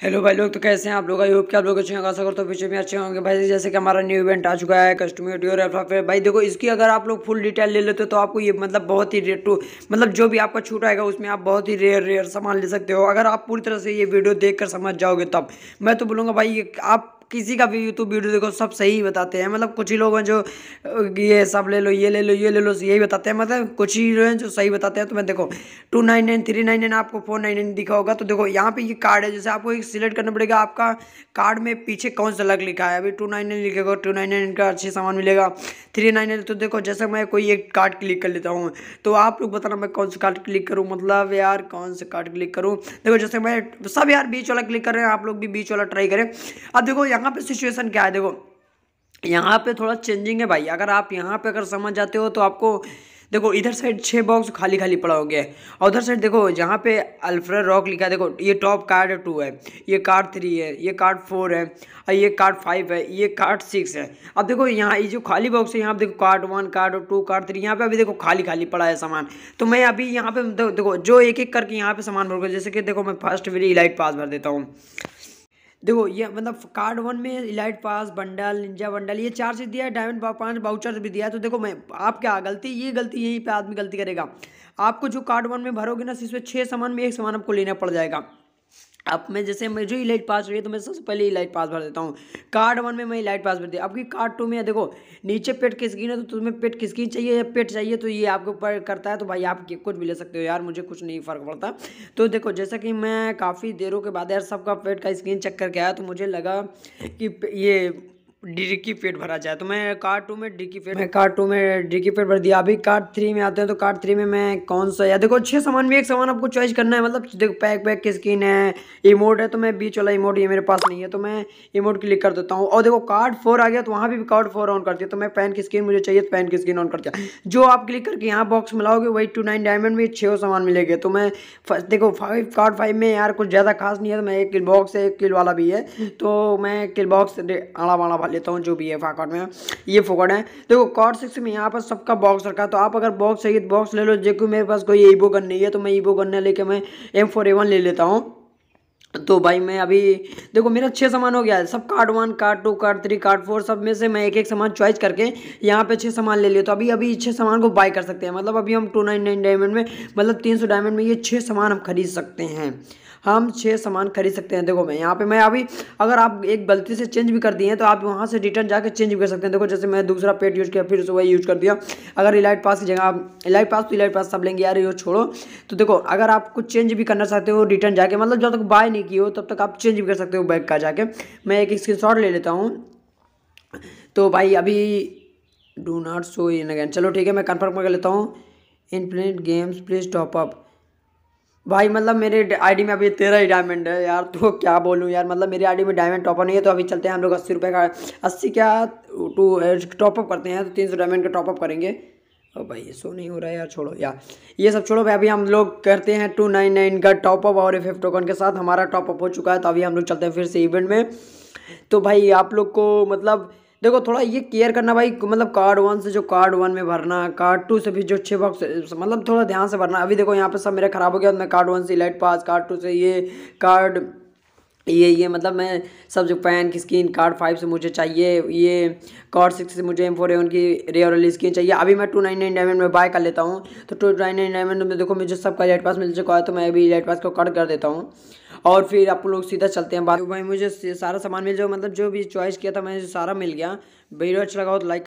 Hello भाई लोग तो कैसे हैं आप लोग? आई होप कि आप लोग अच्छे हैं। आशा करता हूँ पीछे में अच्छे होंगे। भाई, जैसे कि हमारा न्यू इवेंट आ चुका है कस्टमर और एल्फाफेयर भाई देखो, इसकी अगर आप लोग फुल डिटेल ले लेते हो तो आपको ये मतलब बहुत ही रेट टू मतलब जो भी आपका छूट आएगा, उसमें आप बहुत ही रेयर रेयर सामान ले सकते हो। अगर आप पूरी तरह से ये वीडियो देख समझ जाओगे तब। मैं तो बोलूँगा भाई आप किसी का भी यूट्यूब वीडियो देखो, सब सही बताते हैं। मतलब कुछ ही लोग हैं जो, ये सब ले लो, ये ले लो, ये ले लो, यही बताते हैं। मतलब कुछ ही लोग हैं जो सही बताते हैं। तो मैं देखो two nine nine three nine nine आपको फोर नाइन नाइन दिखा होगा। तो देखो, यहाँ पे ये कार्ड है। जैसे आपको एक सिलेक्ट करना पड़ेगा, आपका कार्ड में पीछे कौन सा लग लिखा है। अभी टू नाइन नाइन लिखेगा टू नाइन नाइन का अच्छे सामान मिलेगा। थ्री नाइन नाइन तो देखो, जैसे मैं कोई एक कार्ड क्लिक कर लेता हूँ तो आप लोग बताना मैं कौन सा कार्ड क्लिक करूँ। मतलब यार, कौन सा कार्ड क्लिक करूँ? देखो, जैसे मैं, सब यार बीच वाला क्लिक कर रहे हैं, आप लोग भी बीच वाला ट्राई करें। अब देखो यहाँ पे सिचुएशन क्या है? देखो, यहाँ पे थोड़ा चेंजिंग है भाई। अगर आप यहाँ पे अगर समझ जाते हो तो आपको, देखो, इधर साइड छः बॉक्स खाली खाली पड़ा हो गया है। और उधर साइड देखो, जहाँ पे अल्फ्रेड रॉक लिखा है, देखो, ये टॉप कार्ड टू है, ये कार्ड थ्री है, ये कार्ड फोर है, और ये कार्ड फाइव है, ये कार्ड सिक्स है। अब देखो, यहाँ ये जो खाली बॉक्स है, यहाँ पे देखो card one card two card three यहाँ पे अभी देखो खाली खाली पड़ा है सामान। तो मैं अभी यहाँ पे देखो, जो एक एक करके यहाँ पे सामान भर जैसे कि देखो, मैं फ़र्स्ट मेरी इलाइट पास भर देता हूँ। देखो, ये मतलब कार्ड वन में elite pass, bundle, ninja bundle, ये चार चीज़ दिया है, डायमंड पाँच बाउचर भी दिया है। तो देखो, मैं, आप क्या गलती, ये गलती, यहीं पे आदमी गलती करेगा। आपको जो कार्ड वन में भरोगे ना इसमें छः सामान में एक सामान आपको लेना पड़ जाएगा। अब मैं जैसे मैं जो इलाइट पास हुई है तो मैं सबसे पहले इलाइट पास भर देता हूँ। कार्ड वन में मैं इलाइट पास भर दिया आपकी कार्ड टू में, देखो, नीचे पेट की स्किन है तो तुम्हें पेट की चाहिए या पेट चाहिए तो ये आपके ऊपर करता है तो भाई आप कुछ भी ले सकते हो यार, मुझे कुछ नहीं फ़र्क पड़ता। तो देखो, जैसा कि मैं काफ़ी देरों के बाद यार सबका पेट का स्क्रीन चेक करके आया तो मुझे लगा कि ये डिक्की पेट भरा जाए। तो मैं कार्ड टू में डिक्की पेट मैं कार्ड टू में डिक्की पेट भर दिया। अभी कार्ड थ्री में आते हैं तो कार्ड थ्री में मैं कौन सा या देखो छः सामान में एक सामान आपको चॉइस करना है। मतलब देखो पैक पैक की स्किन है इमोट है तो मैं बीच वाला इमोट ये मेरे पास नहीं है तो मैं इमोट क्लिक कर देता हूँ। और देखो कार्ड फोर आ गया तो वहाँ भी कार्ड फोर ऑन कर दिया तो मैं पैन की स्किन मुझे चाहिए तो पैन की स्किन ऑन कर दिया जो आप क्लिक करके यहाँ बॉक्स मिलाओगे, वही टू नाइन डायमंड में छः सामान मिलेंगे। तो मैं देखो फाइव कार्ड फाइव में यार कुछ ज़्यादा खास नहीं है तो मैं एक किल बॉक्स है, एक किल वाला भी है। तो मैं किल बॉक्स आड़ा भर लेता हूँ, जो भी है कार्ड में। ये फोकट है। देखो कार्ड सिक्स में यहाँ पर सबका बॉक्स रखा तो आप अगर बॉक्स चाहिए तो बॉक्स ले लो, जो मेरे पास कोई ईबो गन नहीं है तो मैं ईबो गन लेके मैं एम फोर एवन ले लेता हूँ। तो भाई मैं अभी, देखो, मेरा छः सामान हो गया है। सब card one card two card three card four सब में से मैं एक एक सामान चॉइस करके यहाँ पे छः सामान ले लिया तो अभी अभी छः सामान को बाय कर सकते हैं। मतलब अभी हम टू नाइन नाइन डायमंड में मतलब तीन सौ डायमंड में ये छः सामान हम खरीद सकते हैं। हम छः सामान खरीद सकते हैं। देखो मैं, यहाँ पे मैं अभी, अगर आप एक गलती से चेंज भी कर दिए हैं तो आप वहाँ से रिटर्न जाकर चेंज भी कर सकते हैं। देखो, जैसे मैं दूसरा पेट यूज़ किया, फिर से वही यूज़ कर दिया। अगर इलाइट पास की जगह आप इलाइट पास तो इलाइट पास सब लेंगे, यार, ये छोड़ो। तो देखो, अगर आप कुछ चेंज भी करना चाहते हो रिटर्न जाके मतलब जब तक बाय नहीं की हो, तब तक आप चेंज भी कर सकते हो बैग का जाके। मैं एक स्क्रीन ले लेता हूँ। तो भाई, अभी do not show in again चलो, ठीक है, मैं कन्फर्म कर लेता हूँ। In infinite games please top up भाई मतलब मेरे आईडी में अभी तेरह ही डायमंड है यार तो क्या बोलूँ यार मतलब मेरी आईडी में डायमंड टॉपर नहीं है तो अभी चलते हैं हम लोग अस्सी रुपये का, अस्सी क्या टू टॉपअप करते हैं तो तीन सौ डायमंड का टॉपअप करेंगे। ओ भाई, ये सो नहीं हो रहा है यार, छोड़ो यार ये सब छोड़ो भाई, अभी हम लोग करते हैं टू नाइन नाइन का टॉपअप और एफ़ एफ़ टोकन के साथ, हमारा टॉपअप हो चुका है तो अभी हम लोग चलते हैं फिर से इवेंट में। तो भाई, आप लोग को मतलब देखो थोड़ा ये केयर करना भाई मतलब कार्ड वन से जो कार्ड वन में भरना कार्ड टू से भी जो छः बॉक्स मतलब थोड़ा ध्यान से भरना। अभी देखो यहाँ पे सब मेरा ख़राब हो गया, मैं कार्ड वन से लाइट पास कार्ड टू से ये कार्ड ये ये मतलब मैं सब जो पैन की स्किन कार्ड फाइव से मुझे चाहिए, ये कार्ड सिक्स से मुझे एम फोर एवन की रेयर वाली स्किन चाहिए। अभी मैं टू नाइन नाइन डायमंड में बाय कर लेता हूँ। तो टू नाइन नाइन डायमंड में देखो मुझे सबका लाइट पास मिल चुका है तो मैं अभी लाइट पास को कट कर देता हूँ। और फिर आप लोग सीधा चलते हैं बात। भाई मुझे सारा सामान मिल जाओ मतलब जो भी चॉइस किया था मैं सारा मिल गया। वीडियो अच्छा लगा हो तो लाइक